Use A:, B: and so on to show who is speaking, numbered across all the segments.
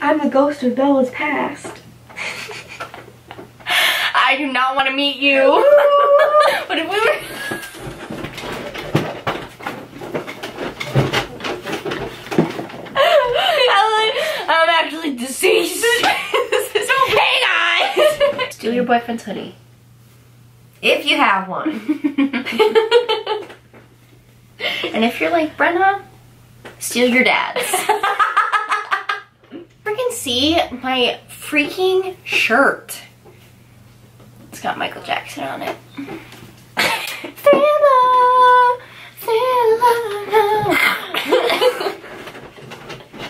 A: I'm the ghost of Bella's past.
B: I do not want to meet you. but if we were... Ellen, I'm actually deceased. so, hey guys! Steal your boyfriend's hoodie.
A: If you have one.
B: And if you're like Brenna, steal your dad's. Freaking see my freaking shirt. It's got Michael Jackson on it. Thriller, thriller.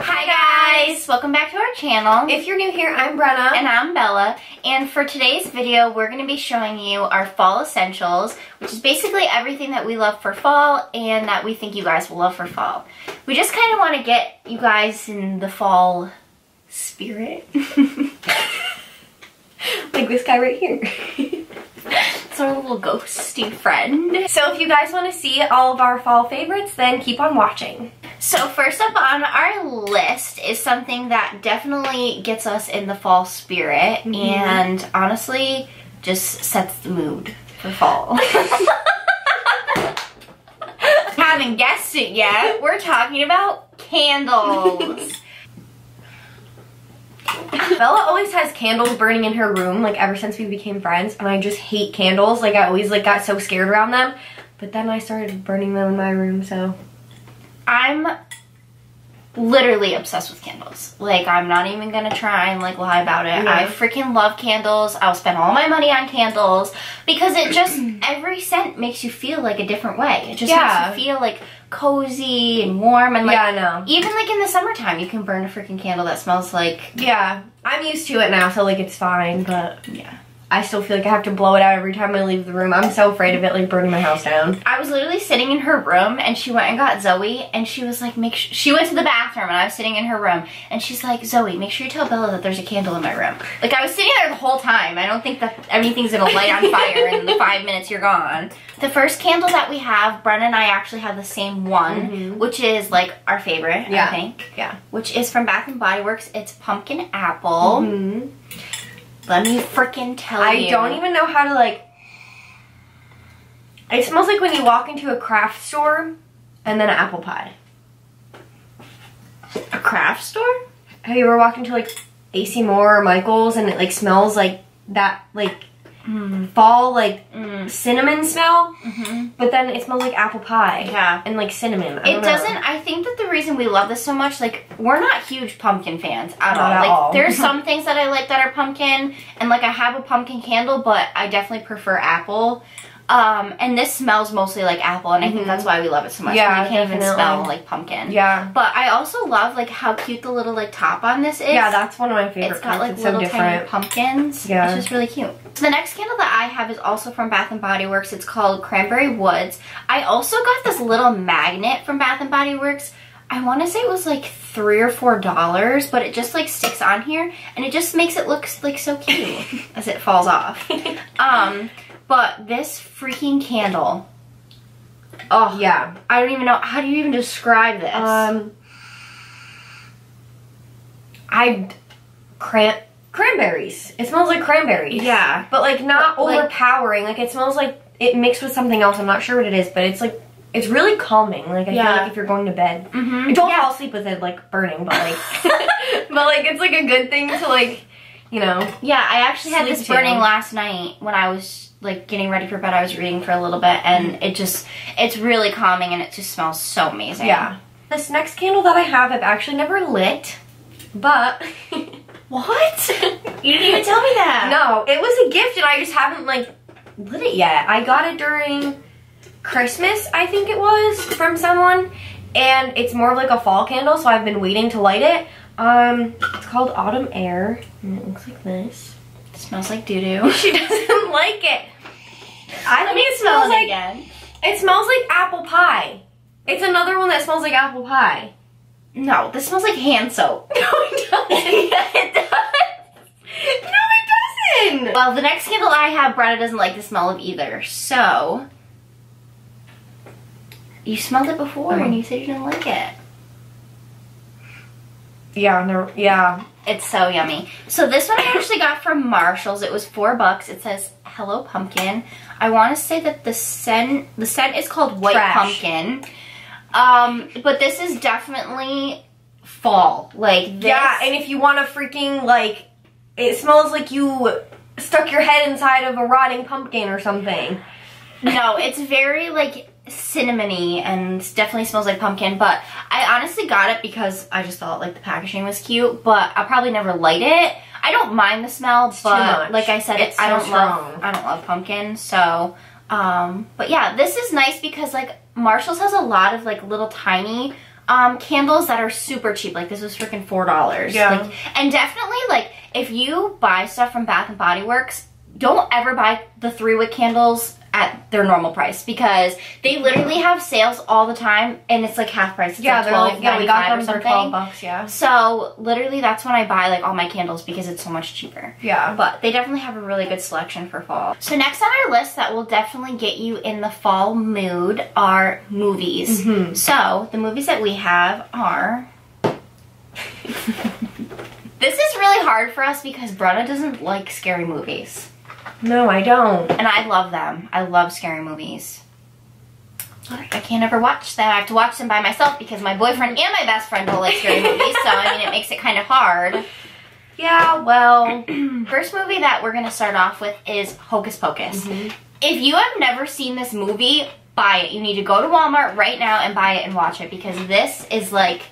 B: Hi guys, welcome back to our channel.
A: if you're new here, I'm Brenna.
B: And I'm Bella, and for today's video, we're going to be showing you our fall essentials, which is basically everything that we love for fall and that we think you guys will love for fall. We just kind of want to get you guys in the fall spirit.
A: like this guy right here.
B: it's our little ghosty friend.
A: so if you guys want to see all of our fall favorites, then keep on watching.
B: So first up on our list is something that definitely gets us in the fall spirit mm-hmm. and honestly just sets the mood for fall. Haven't guessed it yet. We're talking about candles.
A: Bella always has candles burning in her room, like ever since we became friends, and I just hate candles. Like I always like got so scared around them. But then I started burning them in my room, so
B: I'm literally obsessed with candles. Like I'm not even gonna try and like lie about it.
A: Yeah.
B: I freaking love candles. I'll spend all my money on candles because it just every scent makes you feel like a different way. It just
A: Yeah.
B: makes you feel like cozy and warm and like
A: yeah, I know.
B: even like in the summertime you can burn a freaking candle that smells like
A: Yeah, I'm used to it now, so like it's fine. But
B: yeah.
A: I still feel like I have to blow it out every time I leave the room. I'm so afraid of it like burning my house down.
B: I was literally sitting in her room and she went and got Zoe and she was like, make sure, she went to the bathroom and I was sitting in her room and she's like, Zoe, make sure you tell Bella that there's a candle in my room. Like I was sitting there the whole time. I don't think that anything's gonna light on fire in the five minutes you're gone. The first candle that we have, Brenna and I actually have the same one,
A: Mhm.
B: which is like our favorite,
A: Yeah.
B: I think.
A: Yeah.
B: Which is from Bath and Body Works. It's pumpkin apple.
A: Mhm.
B: Let me freaking tell
A: I
B: you.
A: I don't even know how to like. It smells like when you walk into a craft store and then an apple pie.
B: a craft store.
A: Have you ever walked into like AC Moore or Michaels and it like smells like that like
B: Mm.
A: fall like
B: Mm.
A: cinnamon smell,
B: hmm
A: but then it smells like apple pie
B: Yeah.
A: and like cinnamon. I
B: It
A: know.
B: doesn't. I think that the reason we love this so much, like, we're not huge pumpkin fans at
A: Not
B: all.
A: at
B: like,
A: all.
B: there's some things that I like that are pumpkin, and like I have a pumpkin candle, but I definitely prefer apple. Um, and this smells mostly like apple, and I think
A: Mhm.
B: that's why we love it so much.
A: Yeah,
B: you can't even smell like pumpkin.
A: Yeah.
B: But I also love like how cute the little like top on this is.
A: Yeah, that's one of my favorite
B: It's got like
A: It's so
B: little tiny pumpkins.
A: Yeah.
B: It's just really cute. So the next candle that I have is also from Bath and Body Works. It's called Cranberry Woods. I also got this little magnet from Bath and Body Works. I want to say it was like three or four dollars, but it just like sticks on here and it just makes it look like so cute as it falls off. Um, but this freaking candle. Oh,
A: Yeah.
B: I don't even know. How do you even describe this?
A: Um. I cran cranberries. It smells like cranberries.
B: yeah.
A: but like not
B: But,
A: overpowering. Like it smells like it mixed with something else. I'm not sure what it is, but it's like it's really calming. Like I
B: Yeah.
A: feel like if you're going to bed,
B: Mm-hmm.
A: don't fall asleep with it like burning, but like, but like it's like a good thing to like, you know.
B: Yeah, I actually had this burning last night when I was like getting ready for bed. I was reading for a little bit, and it just it's really calming, and it just smells so amazing.
A: Yeah. This next candle that I have, I've actually never lit, but
B: What? you didn't even tell me that.
A: no, it was a gift, and I just haven't like lit it yet. I got it during Christmas, I think it was, from someone, and it's more of like a fall candle, so I've been waiting to light it. Um, it's called Autumn Air, and it looks like this.
B: It smells like doo doo.
A: She doesn't like it. I
B: Let me
A: it
B: smell
A: smells
B: it
A: like
B: again.
A: it smells like apple pie. It's another one that smells like apple pie.
B: No, this smells like hand soap.
A: No, it doesn't.
B: it does.
A: no, it doesn't.
B: Well, the next candle I have, Brenna doesn't like the smell of either. So, you smelled it before, and you said you didn't like it.
A: Yeah, no, yeah.
B: It's so yummy. So this one I actually got from Marshalls. It was four bucks. It says Hello Pumpkin. I want to say that the scent the scent is called White
A: Trash.
B: Pumpkin. Um, but this is definitely fall. Like this,
A: Yeah, and if you want to freaking like, it smells like you stuck your head inside of a rotting pumpkin or something.
B: no, it's very like cinnamony and definitely smells like pumpkin. But I honestly got it because I just thought like the packaging was cute. But I'll probably never light it. I don't mind the smell,
A: too
B: but like I said,
A: It's
B: I
A: so
B: don't
A: strong.
B: love I don't love pumpkin. So, um, but yeah, this is nice because like Marshalls has a lot of like little tiny um candles that are super cheap. Like this was freaking four dollars.
A: Yeah.
B: Like, and definitely like if you buy stuff from Bath and Body Works, don't ever buy the three wick candles at their normal price because they literally have sales all the time and it's like half price. It's
A: Yeah,
B: like
A: they're like, yeah, we got them for twelve bucks. Yeah.
B: So literally that's when I buy like all my candles because it's so much cheaper.
A: Yeah.
B: But they definitely have a really good selection for fall. So next on our list that will definitely get you in the fall mood are movies.
A: Mhm.
B: So the movies that we have are This is really hard for us because Brenna doesn't like scary movies.
A: No, I don't.
B: And I love them. I love scary movies. I can't ever watch them. I have to watch them by myself because my boyfriend and my best friend don't like scary movies. So, I mean, it makes it kind of hard.
A: Yeah, well,
B: First movie that we're going to start off with is Hocus Pocus.
A: Mm-hmm.
B: If you have never seen this movie, buy it. You need to go to Walmart right now and buy it and watch it because this is like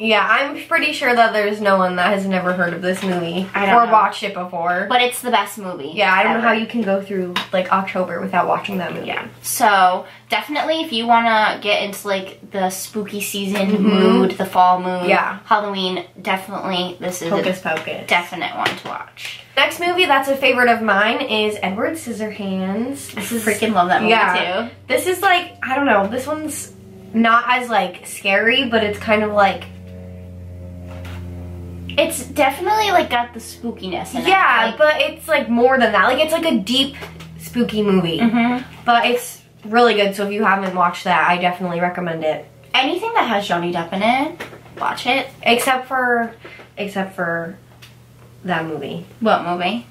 A: yeah, I'm pretty sure that there's no one that has never heard of this movie
B: I don't
A: or
B: know.
A: watched it before.
B: but it's the best movie.
A: yeah, I don't know how you can go through like October without watching that movie.
B: Yeah. So definitely, if you want to get into like the spooky season
A: Mhm.
B: mood, the fall mood,
A: Yeah.
B: Halloween, definitely this is
A: Hocus
B: a
A: Pocus.
B: definite one to watch.
A: Next movie that's a favorite of mine is Edward Scissorhands.
B: I
A: This is
B: freaking love that movie
A: yeah.
B: too.
A: This is like I don't know. This one's not as like scary, but it's kind of like
B: It's definitely like got the spookiness in
A: yeah,
B: it. Like,
A: but it's like more than that. Like it's like a deep spooky movie,
B: mhm.
A: but it's really good. So if you haven't watched that, I definitely recommend it.
B: anything that has Johnny Depp in it, watch it.
A: Except for, except for that movie,
B: What movie?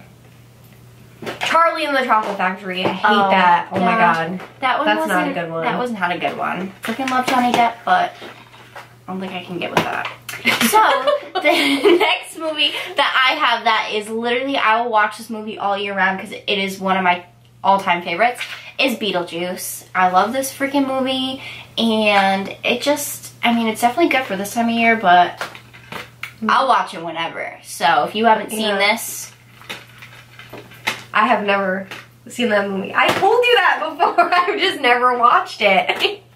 A: Charlie and the Chocolate Factory. I hate
B: Oh,
A: that. Oh my god.
B: That one
A: That's not a good one.
B: That was not a good one. Freaking love Johnny Depp, but I don't think I can get with that. So the next movie that I have that is literally I will watch this movie all year round because it is one of my all-time favorites is Beetlejuice. I love this freaking movie and it just I mean it's definitely good for this time of year, but I'll watch it whenever. So if you haven't seen
A: Yeah.
B: this,
A: I have never seen that movie. I told you that before. I've just never watched it.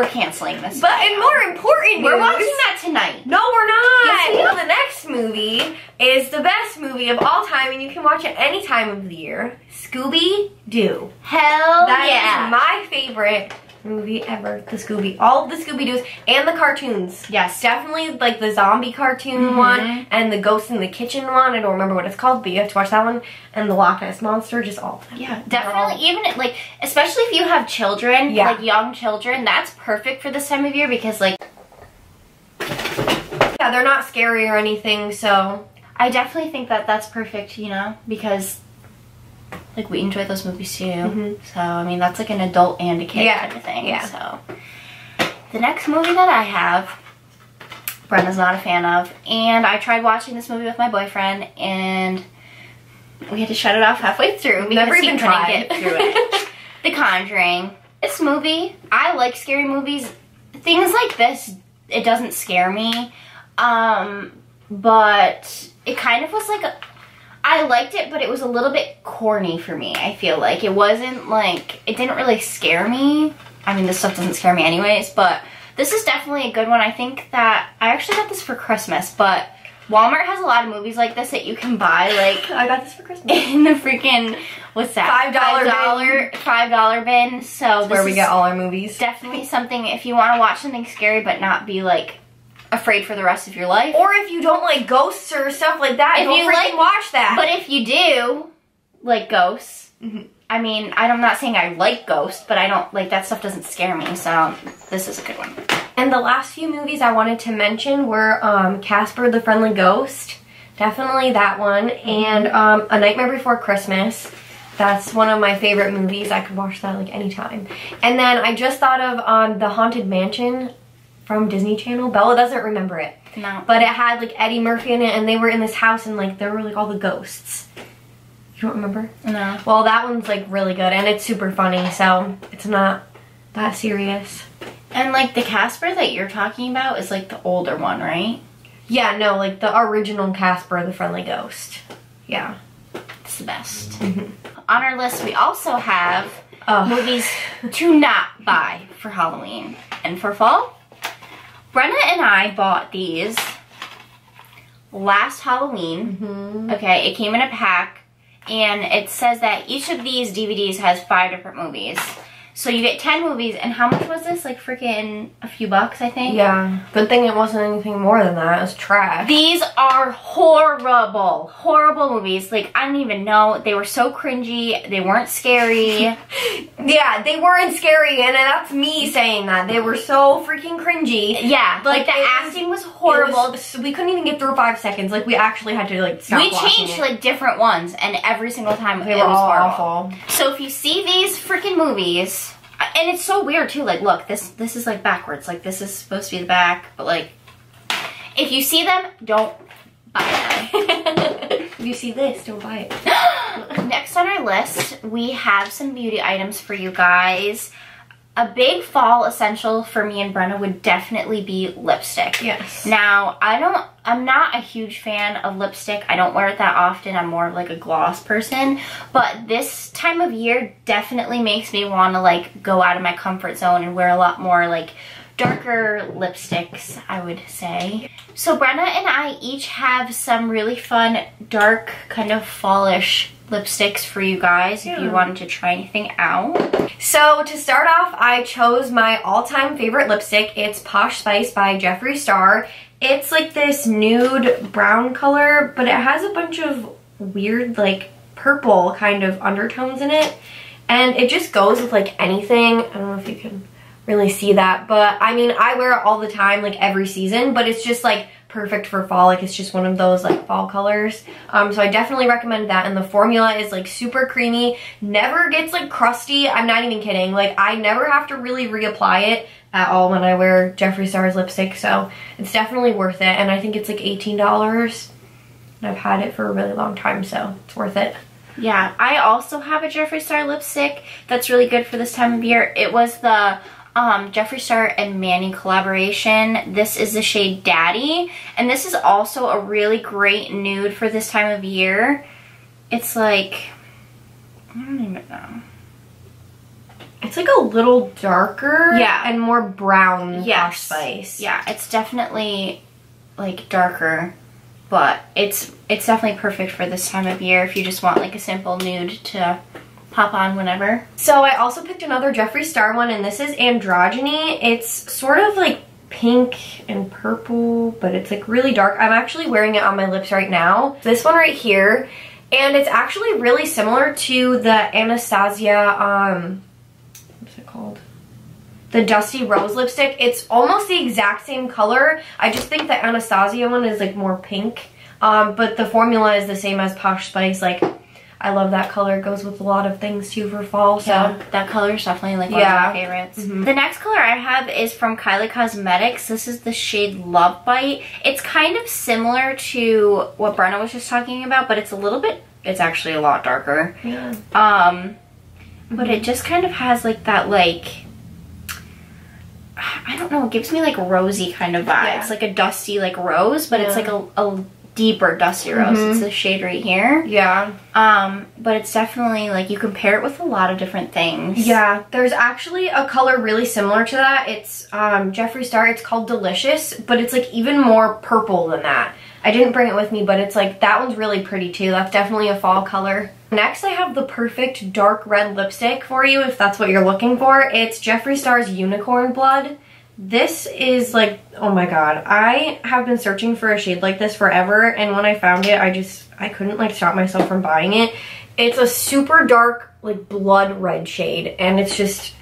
B: we're canceling this.
A: but and more important,
B: we're
A: news-
B: watching that tonight.
A: No, we're not.
B: Yes, we are.
A: the next movie is the best movie of all time, and you can watch it any time of the year. Scooby Doo.
B: Hell
A: That is
B: yeah.
A: my favorite movie ever. The Scooby, all the Scooby Doo's and the cartoons.
B: Yes.
A: Definitely like the zombie cartoon
B: Mhm.
A: one and the Ghost in the Kitchen one. I don't remember what it's called, but you have to watch that one. And the Loch Ness Monster, just all of them.
B: Yeah,
A: They're all-
B: definitely. Even like, especially if you have children,
A: Yeah.
B: like young children, that's perfect for this time of year because, like,
A: Yeah, they're not scary or anything, so
B: I definitely think that that's perfect. You know, because like we enjoy those movies too.
A: Mhm.
B: So I mean, that's like an adult and a kid
A: Yeah,
B: kind of thing.
A: yeah.
B: So the next movie that I have, Brenna's not a fan of, and I tried watching this movie with my boyfriend, and we had to shut it off halfway through because
A: Never even tried.
B: get through it. The Conjuring. This movie, I like scary movies. Things like this, it doesn't scare me. Um, but it kind of was like a, I liked it, but it was a little bit corny for me. I feel like it wasn't like it didn't really scare me. I mean, this stuff doesn't scare me anyways, but this is definitely a good one. I think that I actually got this for Christmas, but Walmart has a lot of movies like this that you can buy like
A: I got this for Christmas.
B: in the freaking what's that
A: $5 bin.
B: five dollar bin. So this
A: Where we get all our movies.
B: definitely something if you want to watch something scary but not be like afraid for the rest of your life.
A: Or if you don't like ghosts or stuff like that,
B: If
A: don't
B: you
A: freaking
B: like-
A: watch that.
B: But if you do like ghosts,
A: Mhm.
B: I mean, I'm not saying I like ghosts, but I don't like that stuff doesn't scare me. So this is a good one.
A: And the last few movies I wanted to mention were um, Casper the Friendly Ghost. Definitely that one. And um, A Nightmare Before Christmas. That's one of my favorite movies. I could watch that like anytime. And then I just thought of um, The Haunted Mansion from Disney Channel. Bella doesn't remember it.
B: No.
A: But it had like Eddie Murphy in it and they were in this house and like there were like all the ghosts. You don't remember?
B: No.
A: Well, that one's like really good and it's super funny, so it's not that serious.
B: And like the Casper that you're talking about is like the older one, right?
A: Yeah, no, like the original Casper the Friendly Ghost. Yeah.
B: It's the best. Mm-hmm. On our list, we also have movies to not buy for Halloween and for fall. Brenna and I bought these last Halloween.
A: Mm-hmm.
B: Okay, it came in a pack, and it says that each of these DVDs has five different movies. So you get 10 movies, and how much was this? Like freaking a few bucks, I think?
A: Yeah. Good thing it wasn't anything more than that. It was trash.
B: These are horrible, horrible movies. Like, I don't even know. They were so cringy. They weren't scary.
A: yeah, they weren't scary, and that's me saying that. They were so freaking cringy.
B: yeah, like,
A: Like,
B: the
A: it was-
B: acting was horrible.
A: was- we couldn't even get through five seconds. Like we actually had to like stop
B: we changed
A: it.
B: like different ones, and every single time
A: they
B: it
A: were
B: was
A: all
B: horrible.
A: awful.
B: So if you see these freaking movies, and it's so weird too. Like, look, this this is like backwards. Like this is supposed to be the back, but like, if you see them, don't buy them.
A: If you see this, don't buy it.
B: Next on our list, we have some beauty items for you guys. A big fall essential for me and Brenna would definitely be lipstick.
A: Yes.
B: Now, I don't I'm not a huge fan of lipstick. I don't wear it that often. I'm more of like a gloss person, but this time of year definitely makes me want to like go out of my comfort zone and wear a lot more like darker lipsticks, I would say. So Brenna and I each have some really fun dark kind of fallish lipsticks for you guys if you wanted to try anything out.
A: So to start off, I chose my all-time favorite lipstick. It's Posh Spice by Jeffree Star. It's like this nude brown color, but it has a bunch of weird like purple kind of undertones in it. And it just goes with like anything. I don't know if you can really see that, but I mean, I wear it all the time, like every season, but it's just like perfect for fall. Like it's just one of those like fall colors. Um, so I definitely recommend that. And the formula is like super creamy, never gets like crusty. I'm not even kidding. Like I never have to really reapply it at all when I wear Jeffree Star's lipstick. So it's definitely worth it. And I think it's like $18. And I've had it for a really long time, so it's worth it.
B: Yeah, I also have a Jeffree Star lipstick that's really good for this time of year. It was the um, Jeffree Star and Manny collaboration. This is the shade Daddy, and this is also a really great nude for this time of year. It's like, I don't even know.
A: It's like a little darker
B: Yeah.
A: and more brown
B: Yes.
A: Spice.
B: Yeah, it's definitely like darker, but it's it's definitely perfect for this time of year if you just want like a simple nude to pop on whenever.
A: So I also picked another Jeffree Star one, and this is Androgyny. It's sort of like pink and purple, but it's like really dark. I'm actually wearing it on my lips right now. This one right here, and it's actually really similar to the Anastasia, um, what's it called? The Dusty Rose lipstick. It's almost the exact same color. I just think the Anastasia one is like more pink. Um, but the formula is the same as Posh Spice. Like, I love that color. It goes with a lot of things too for fall. So
B: Yeah, that color is definitely like one
A: Yeah.
B: of my favorites.
A: Mhm.
B: The next color I have is from Kylie Cosmetics. This is the shade Love Bite. It's kind of similar to what Brenna was just talking about, but it's a little bit, it's actually a lot darker.
A: yeah.
B: Um, but it just kind of has like that like, I don't know, it gives me like rosy kind of vibes.
A: Yeah.
B: Like a dusty like rose, but it's like a, a deeper dusty rose.
A: Mhm.
B: It's the shade right here.
A: Yeah.
B: Um, but it's definitely like you compare it with a lot of different things.
A: Yeah, there's actually a color really similar to that. It's um, Jeffree Star. It's called Delicious, but it's like even more purple than that. I didn't bring it with me, but it's like that one's really pretty too. That's definitely a fall color. Next, I have the perfect dark red lipstick for you if that's what you're looking for. It's Jeffree Star's Unicorn Blood. This is like, oh my god. I have been searching for a shade like this forever, and when I found it, I just, I couldn't like stop myself from buying it. It's a super dark, like blood red shade, and it's just,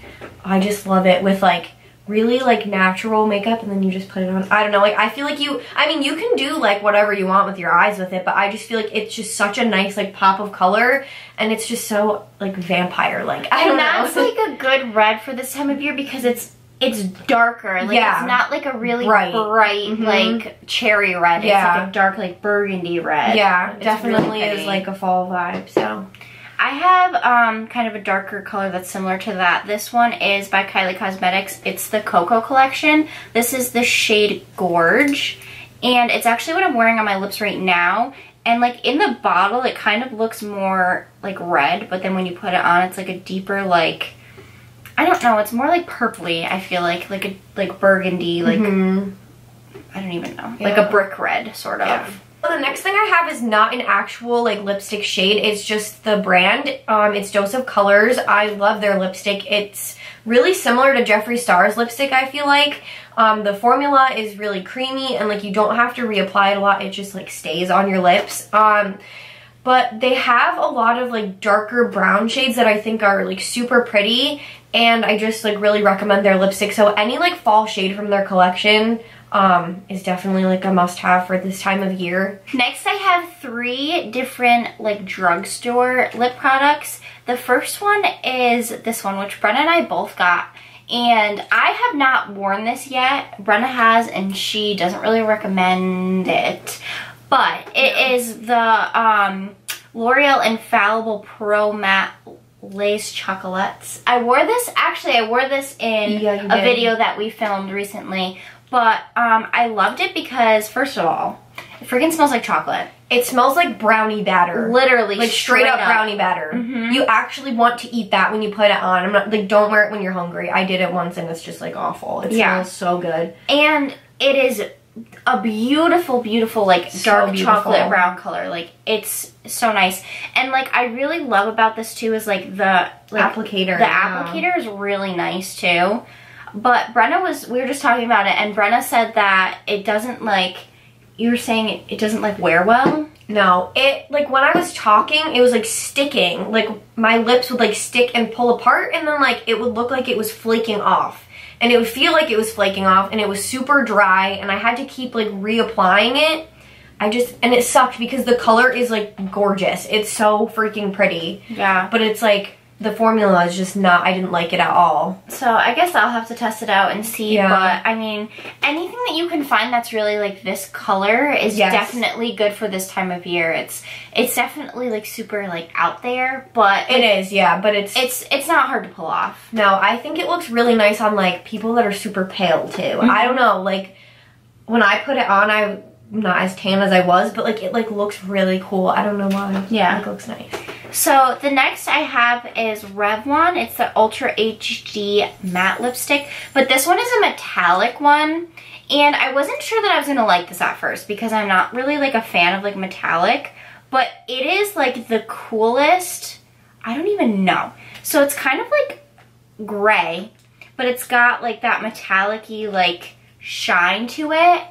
A: I just love it with like really like natural makeup and then you just put it on. I don't know, like I feel like you, I mean you can do like whatever you want with your eyes with it, but I just feel like it's just such a nice like pop of color and it's just so like vampire like. I don't
B: and that's like a good red for this time of year because it's it's darker. Like
A: Yeah.
B: it's not like a really
A: Bright.
B: bright,
A: Mhm.
B: like cherry red.
A: Yeah.
B: It's like a dark like burgundy red.
A: yeah,
B: It's
A: definitely
B: really
A: is like a fall vibe, so.
B: I have um, kind of a darker color that's similar to that. This one is by Kylie Cosmetics. It's the Cocoa collection. This is the shade Gorge. And it's actually what I'm wearing on my lips right now. And like in the bottle, it kind of looks more like red, but then when you put it on, it's like a deeper like, I don't know, it's more like purpley, I feel like. Like a like burgundy, like,
A: Mhm.
B: I don't even know. Like a brick red, sort of.
A: Yeah. Well, the next thing I have is not an actual like lipstick shade. It's just the brand. Um, it's Dose of Colors. I love their lipstick. It's really similar to Jeffree Star's lipstick. I feel like um, the formula is really creamy and like you don't have to reapply it a lot. It just like stays on your lips. Um, but they have a lot of like darker brown shades that I think are like super pretty and I just like really recommend their lipstick. So any like fall shade from their collection um, is definitely like a must have for this time of year.
B: Next, I have three different like drugstore lip products. The first one is this one, which Brenna and I both got. And I have not worn this yet. Brenna has, and she doesn't really recommend it. But it is the um, L'Oreal Infallible Pro Matte Lace Chocolates. I wore this, actually, I wore this in
A: Yeah,
B: a
A: did.
B: video that we filmed recently. But um, I loved it because, first of all, it freaking smells like chocolate.
A: It smells like brownie batter.
B: Literally,
A: like straight, up, brownie batter.
B: Mhm.
A: You actually want to eat that when you put it on. I'm not like don't wear it when you're hungry. I did it once and it's just like awful. It
B: Yeah.
A: smells so good.
B: And it is a beautiful, beautiful, like
A: So
B: dark
A: beautiful.
B: chocolate brown color. Like it's so nice. And like I really love about this too is like the like
A: applicator.
B: the
A: yeah.
B: applicator is really nice too. But Brenna was we were just talking about it and Brenna said that it doesn't like you were saying it, it doesn't like wear well.
A: No, it like when I was talking, it was like sticking. Like my lips would like stick and pull apart, and then like it would look like it was flaking off, and it would feel like it was flaking off, and it was super dry, and I had to keep like reapplying it. I just and it sucked because the color is like gorgeous. It's so freaking pretty,
B: Yeah.
A: but it's like the formula is just not. I didn't like it at all.
B: So I guess I'll have to test it out and see.
A: Yeah.
B: But I mean, anything that you can find that's really like this color is
A: Yes.
B: definitely good for this time of year. It's it's definitely like super like out there, but
A: It is, yeah, but it's
B: it's it's not hard to pull off.
A: No, I think it looks really nice on like people that are super pale too.
B: Mm-hmm.
A: I don't know, like when I put it on, I'm not as tan as I was, but like it like looks really cool. I don't know why.
B: Yeah.
A: it looks nice.
B: So the next I have is Revlon. It's the Ultra HD matte lipstick, but this one is a metallic one. And I wasn't sure that I was gonna like this at first because I'm not really like a fan of like metallic, but it is like the coolest. I don't even know. So it's kind of like gray, but it's got like that metallic-y like shine to it.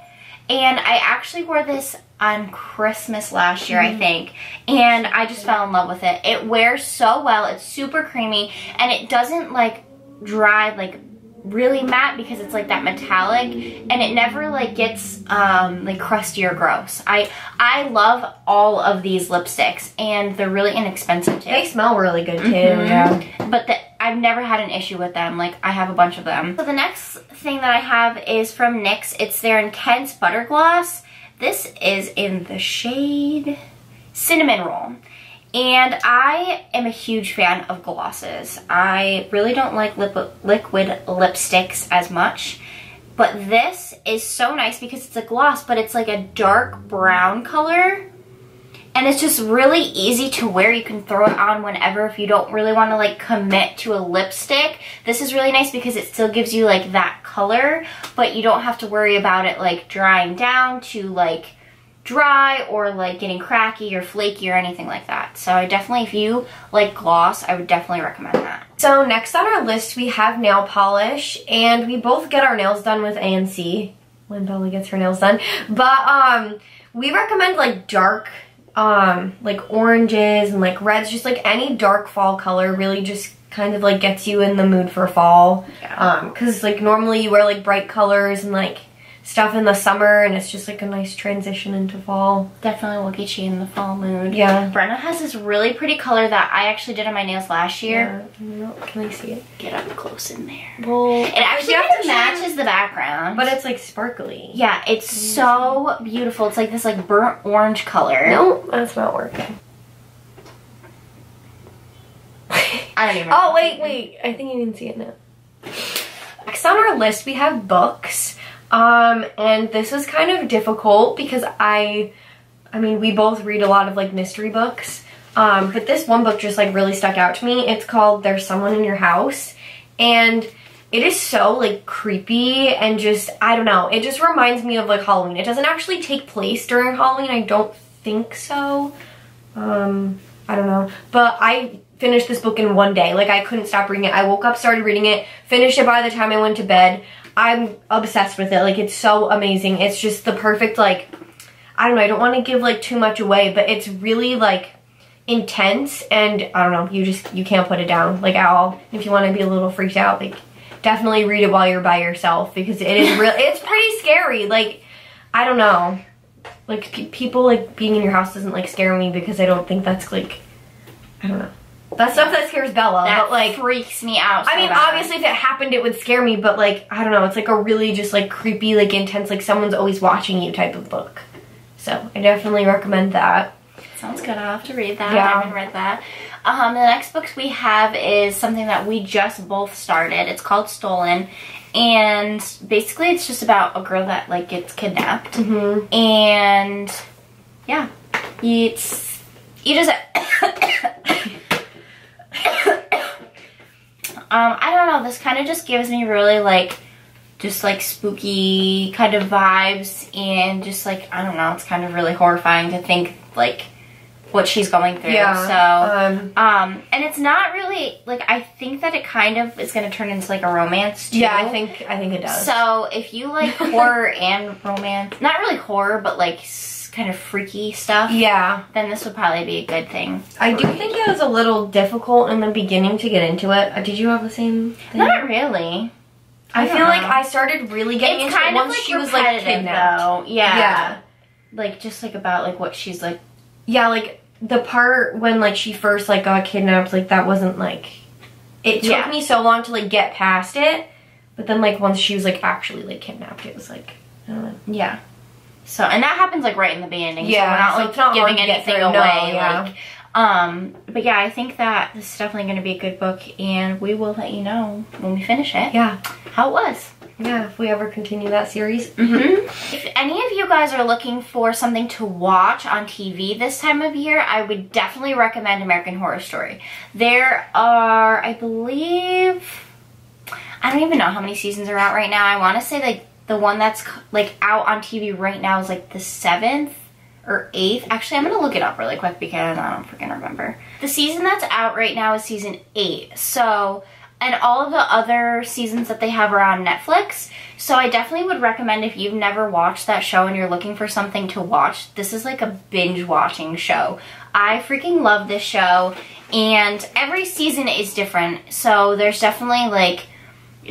B: And I actually wore this on Christmas last year, I think. And I just fell in love with it. It wears so well. It's super creamy and it doesn't like dry like really matte because it's like that metallic and it never like gets um like crusty or gross. I I love all of these lipsticks and they're really inexpensive too.
A: They smell really good too.
B: Mhm.
A: Yeah.
B: But the, I've never had an issue with them. Like I have a bunch of them. So the next thing that I have is from NYX. It's their Intense Butter Gloss. This is in the shade Cinnamon Roll. And I am a huge fan of glosses. I really don't like lip- liquid lipsticks as much. But this is so nice because it's a gloss, but it's like a dark brown color. And it's just really easy to wear. You can throw it on whenever if you don't really want to like commit to a lipstick. This is really nice because it still gives you like that color, but you don't have to worry about it like drying down to like dry or like getting cracky or flaky or anything like that. So I definitely, if you like gloss, I would definitely recommend that.
A: So next on our list we have nail polish, and we both get our nails done with ANC when Bella gets her nails done. But um, we recommend like dark, um, like oranges and like reds, just like any dark fall color. Really, just kind of like gets you in the mood for fall.
B: Yeah.
A: Um, cause like normally you wear like bright colors and like stuff in the summer and it's just like a nice transition into fall.
B: Definitely will get you in the fall mood.
A: Yeah.
B: Brenna has this really pretty color that I actually did on my nails last year.
A: Yeah. No, Can I see it?
B: Get up close in there.
A: Well,
B: It actually kind of matches the background.
A: But it's like sparkly.
B: yeah, it's so beautiful. It's like this like burnt orange color.
A: No, that's not working.
B: I don't even
A: Oh wait, wait. I think you can see it now. Next on our list we have books. Um, and this was kind of difficult because I I mean we both read a lot of like mystery books. Um, but this one book just like really stuck out to me. It's called There's Someone in Your House. And it is so like creepy and just I don't know. It just reminds me of like Halloween. It doesn't actually take place during Halloween. I don't think so. Um, I don't know. But I finished this book in one day. Like I couldn't stop reading it. I woke up, started reading it, finished it by the time I went to bed. I'm obsessed with it. Like it's so amazing. It's just the perfect like I don't know. I don't want to give like too much away, but it's really like intense and I don't know. You just you can't put it down like at all. If you want to be a little freaked out, like definitely read it while you're by yourself because it is real. it's pretty scary. Like I don't know. Like pe- people like being in your house doesn't like scare me because I don't think that's like I don't know. That's stuff that scares Bella,
B: That
A: but like
B: freaks me out. So
A: I mean,
B: bad.
A: obviously, if it happened, it would scare me. But like, I don't know. It's like a really just like creepy, like intense, like someone's always watching you type of book. So I definitely recommend that.
B: Sounds good. I'll have to read that.
A: Yeah.
B: I haven't read that. Um, the next books we have is something that we just both started. It's called Stolen, and basically it's just about a girl that like gets kidnapped,
A: Mm-hmm.
B: and yeah, it's you just. um, I don't know. This kind of just gives me really like, just like spooky kind of vibes, and just like I don't know. It's kind of really horrifying to think like what she's going through.
A: Yeah.
B: So.
A: Um.
B: Um, and it's not really like I think that it kind of is going to turn into like a romance too.
A: Yeah, I think I think it does.
B: So if you like horror and romance, not really horror, but like kind of freaky stuff,
A: yeah,
B: then this would probably be a good thing.
A: I do think it was a little difficult in the beginning to get into it. Uh, Did you have the same thing?
B: Not really.
A: I,
B: I
A: feel like. I started really getting
B: It's
A: into
B: kind
A: it
B: of
A: once
B: like
A: she was like kidnapped.
B: though. Yeah.
A: Yeah.
B: Like just like about like what she's like.
A: Yeah, like the part when like she first like got kidnapped, like that wasn't like it took
B: Yeah.
A: me so long to like get past it. But then like once she was like actually like kidnapped, it was like I don't know.
B: Yeah. So and that happens like right in the beginning. so
A: Yeah,
B: we're not
A: so
B: like
A: it's not
B: giving anything
A: through,
B: away.
A: no, yeah.
B: Like um but yeah, I think that this is definitely gonna be a good book and we will let you know when we finish it
A: Yeah.
B: how it was.
A: Yeah, if we ever continue that series.
B: Mm-hmm. If any of you guys are looking for something to watch on TV this time of year, I would definitely recommend American Horror Story. There are, I believe, I don't even know how many seasons are out right now. I want to say like the one that's like out on TV right now is like the seventh or eighth. Actually, I'm gonna look it up really quick because I don't freaking remember. The season that's out right now is season eight. So, and all of the other seasons that they have are on Netflix. So I definitely would recommend if you've never watched that show and you're looking for something to watch, this is like a binge watching show. I freaking love this show and every season is different. So there's definitely like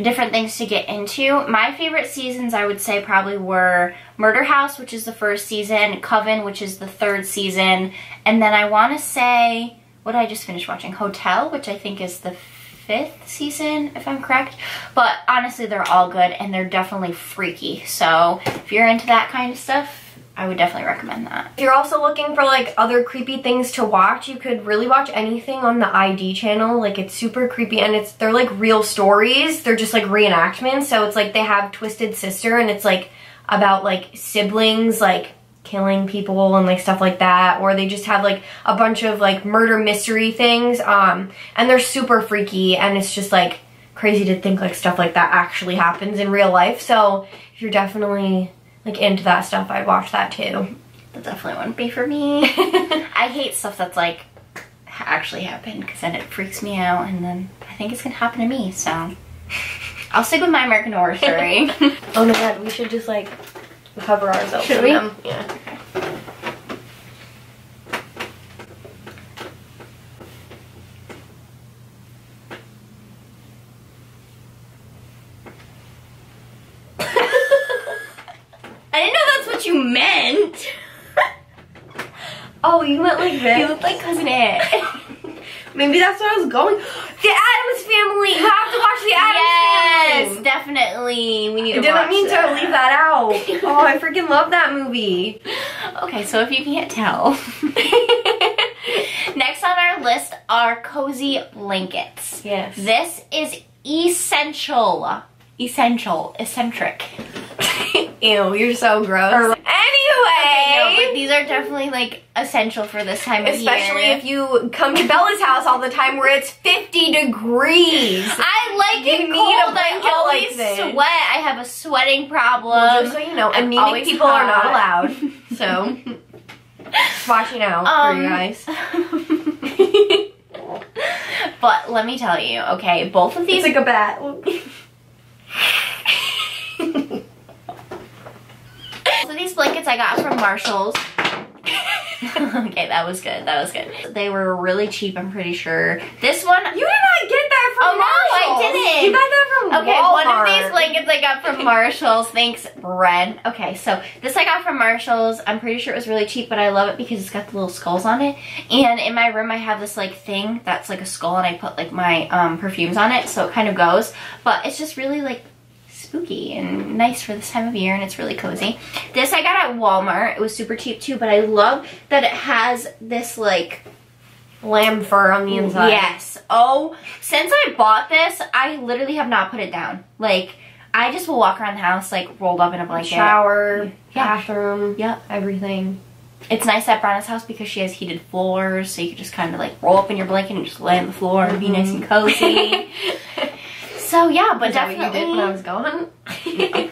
B: different things to get into. My favorite seasons, I would say, probably were Murder House, which is the first season, Coven, which is the third season, and then I want to say, what I just finish watching? Hotel, which I think is the fifth season, if I'm correct. But honestly, they're all good and they're definitely freaky. So if you're into that kind of stuff, I would definitely recommend that.
A: If you're also looking for like other creepy things to watch, you could really watch anything on the ID channel. Like it's super creepy and it's they're like real stories. They're just like reenactments. So it's like they have Twisted Sister and it's like about like siblings like killing people and like stuff like that or they just have like a bunch of like murder mystery things um and they're super freaky and it's just like crazy to think like stuff like that actually happens in real life. So if you're definitely like into that stuff, I'd watch that too.
B: That definitely wouldn't be for me. I hate stuff that's like actually happened because then it freaks me out and then I think it's gonna happen to me. So I'll stick with my American Horror Story.
A: Oh my god, we should just like cover ourselves
B: Should we?
A: them. Yeah. Oh, you went like this?
B: You look like Cousin It.
A: Maybe that's where I was going. The Addams Family. You have to watch the Addams
B: yes,
A: Family.
B: definitely. We need to
A: I didn't mean
B: that.
A: to leave that out. Oh, I freaking love that movie.
B: Okay, so if you can't tell. Next on our list are cozy blankets.
A: Yes.
B: This is essential. Essential. Eccentric.
A: Ew, you're so gross.
B: Okay, no,
A: anyway.
B: but these are definitely like essential for this time of
A: Especially
B: year.
A: Especially if you come to Bella's house all the time where it's 50 degrees.
B: I like
A: You
B: it
A: need
B: cold. I always
A: like
B: sweat. I have a sweating problem.
A: Well, just so you know,
B: I'm
A: anemic people are not allowed. So, watching out
B: Um,
A: for you guys.
B: but let me tell you, okay, both of these
A: It's like a bat.
B: So these blankets I got from Marshalls. okay, that was good. That was good. They were really cheap, I'm pretty sure. This one,
A: You did not get that from
B: Oh, no, I
A: Marshalls.
B: didn't.
A: You got that from
B: okay,
A: Walmart.
B: one of these blankets I got from Marshalls. Thanks, Red. Okay, so this I got from Marshalls. I'm pretty sure it was really cheap, but I love it because it's got the little skulls on it. And in my room, I have this like thing that's like a skull, and I put like my um, perfumes on it, so it kind of goes. But it's just really like spooky and nice for this time of year and it's really cozy. This I got at Walmart. It was super cheap too, but I love that it has this like
A: lamb fur on the mm, inside.
B: Yes. Oh, since I bought this, I literally have not put it down. Like I just will walk around the house like rolled up in a blanket.
A: Shower,
B: Yeah.
A: bathroom,
B: Yep.
A: everything.
B: It's nice at Brenna's house because she has heated floors, so you can just kind of like roll up in your blanket and just lay on the floor and be nice and cozy. so yeah, but
A: Is that what
B: definitely.
A: you did when I was going?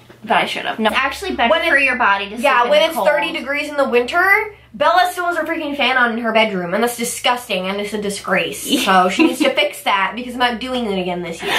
B: But I should have. No, actually better
A: When
B: for your body to
A: yeah, when it's
B: cold.
A: 30 degrees in the winter, Bella still has her freaking fan on in her bedroom, and that's disgusting, and it's a disgrace. So she needs to fix that because I'm not doing it again this year.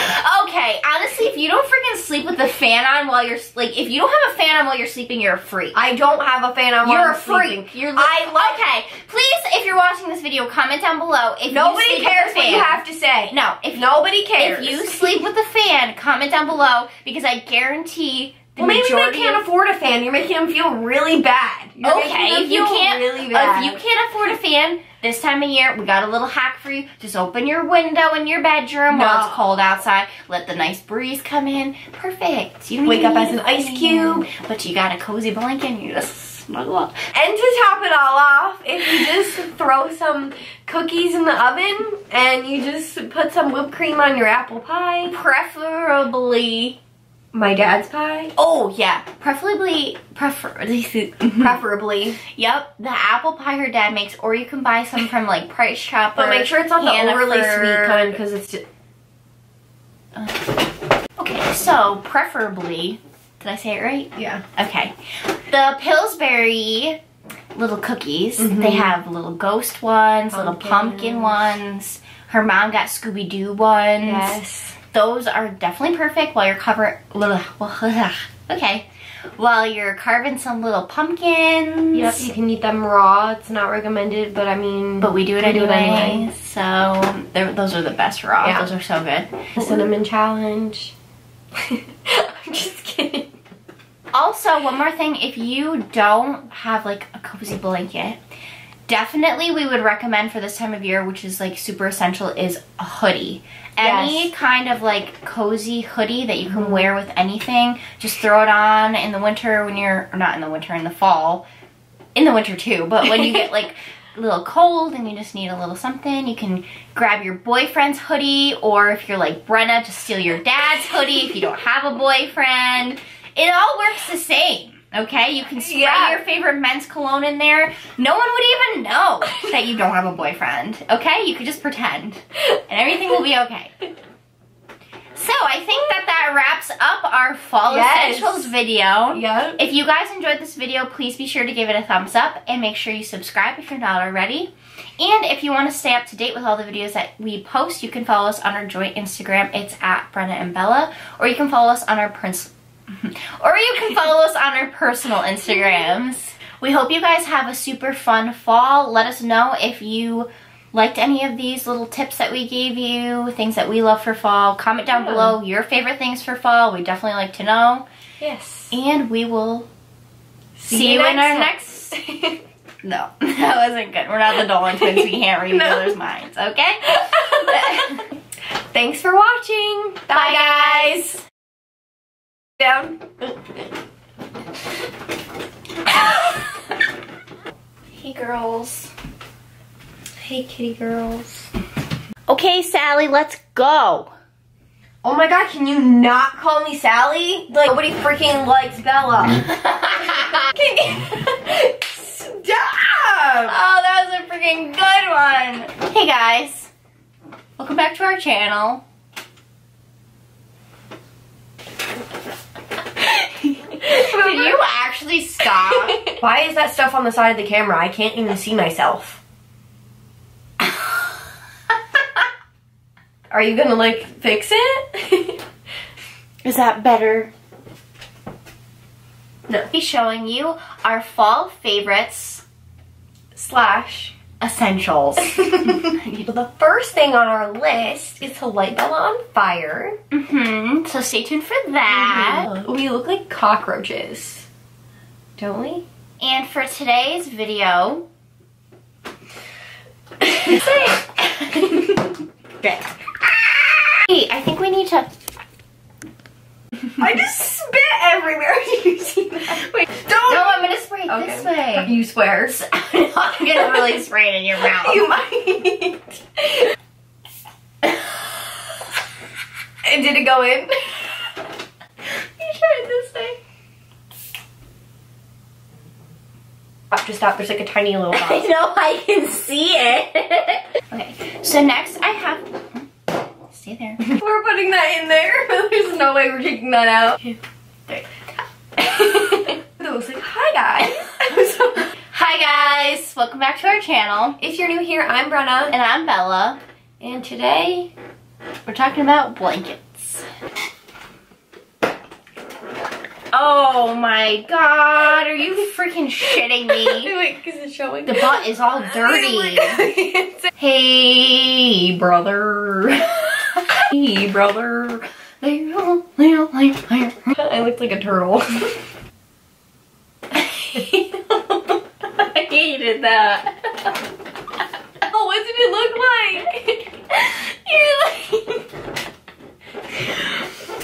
B: Okay, honestly, if you don't freaking sleep with the fan on while you're like, if you don't have a fan on while you're sleeping, you're a freak.
A: I don't have a fan on while
B: You're a freak. You're
A: I like
B: okay. Please, if you're watching this video, comment down below if
A: Nobody cares what you have to say.
B: No, if
A: Nobody cares.
B: if you sleep with the fan, comment down below because I guarantee the
A: well, maybe they can't afford a fan. You're making them feel really bad. You're
B: okay, if you can't,
A: really
B: if you can't afford a fan this time of year, we got a little hack for you. Just open your window in your bedroom while it's cold outside. Let the nice breeze come in. Perfect. You don't
A: Wake up as an ice cube.
B: but you got a cozy blanket. and You just snuggle up.
A: And to top it all off, if you just throw some cookies in the oven and you just put some whipped cream on your apple pie,
B: Preferably.
A: My dad's pie,
B: Oh yeah, preferably prefer.
A: preferably.
B: Yep, the apple pie her dad makes, or you can buy some from like Price Chopper.
A: But make sure it's not the overly sweet kind because it's just,
B: Okay, so preferably, did I say it right?
A: yeah.
B: Okay, the Pillsbury little cookies.
A: Mhm.
B: They have little ghost ones, little pumpkin ones. Her mom got Scooby Doo ones.
A: Yes.
B: Those are definitely perfect while you're cover. Okay, while you're carving some little pumpkins.
A: Yep, you can eat them raw. It's not recommended, but I mean,
B: But we do it
A: We do
B: anyway.
A: it anyway.
B: So those are the best raw.
A: Yeah.
B: Those are so good.
A: the cinnamon challenge. I'm just kidding.
B: Also, one more thing, if you don't have like a cozy blanket, definitely we would recommend for this time of year, which is like super essential, is a hoodie. Any
A: Yes.
B: kind of like cozy hoodie that you can
A: Mhm.
B: wear with anything, just throw it on in the winter when you're, not in the winter, in the fall. In the winter too, but when you get like a little cold and you just need a little something, you can grab your boyfriend's hoodie, or if you're like Brenna, just steal your dad's hoodie if you don't have a boyfriend. It all works the same. Okay, you can spray
A: Yeah.
B: your favorite men's cologne in there. No one would even know that you don't have a boyfriend. Okay, you could just pretend, and everything will be okay. So I think that that wraps up our fall
A: Yes.
B: essentials video.
A: Yep.
B: If you guys enjoyed this video, please be sure to give it a thumbs up and make sure you subscribe if you're not already. And if you want to stay up to date with all the videos that we post, you can follow us on our joint Instagram. It's at Brenna and Bella. Or you can follow us on our prince or you can follow us on our personal Instagrams. We hope you guys have a super fun fall. Let us know if you liked any of these little tips that we gave you, things that we love for fall. Comment down
A: Yeah.
B: below your favorite things for fall. We definitely like to know.
A: Yes.
B: And we will see, you, in our
A: time.
B: next No, that wasn't good. We're not the Dolan twins. We can't read each
A: No.
B: other's minds, okay?
A: Thanks for watching. Bye, guys. Down.
B: hey, girls.
A: Hey, kitty girls.
B: Okay, Sally, let's go.
A: Oh my god, can you not call me Sally? Like, nobody freaking likes Bella. Can you- Stop!
B: Oh, that was a freaking good one. Hey guys, welcome back to our channel. Did you actually stop?
A: Why is that stuff on the side of the camera? I can't even see myself. Are you gonna like fix it?
B: Is that better?
A: no.
B: Be showing you our fall favorites
A: Slash.
B: Essentials.
A: the first thing on our list is to light Bella on fire.
B: hmm So stay tuned for that.
A: We look like cockroaches. Don't we?
B: And for today's video, hey, I think we need to.
A: I just spit everywhere. You see that? Wait, don't.
B: No, I'm gonna spray it
A: Okay.
B: this way.
A: You swear.
B: I'm not gonna really spray it in your mouth.
A: You might. and did it go in?
B: You tried this way.
A: After just stop. There's like a tiny little
B: I know I can see it. okay, so next I have. Stay there.
A: We're putting that in there. There's no way we're taking that out.
B: There.
A: It was like, hi guys.
B: Hi guys, welcome back to our channel.
A: if you're new here, I'm Brenna.
B: And I'm Bella.
A: And today,
B: We're talking about blankets. Oh my god, are you freaking shitting me?
A: wait, because it's showing.
B: The butt is all oh dirty.
A: hey, brother. Hey, brother. I looked like a turtle.
B: I hated that.
A: oh, what did it look like?
B: You're like.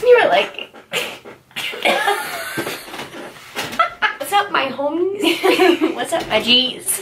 B: You were like.
A: What's up, my homies?
B: What's up, veggies?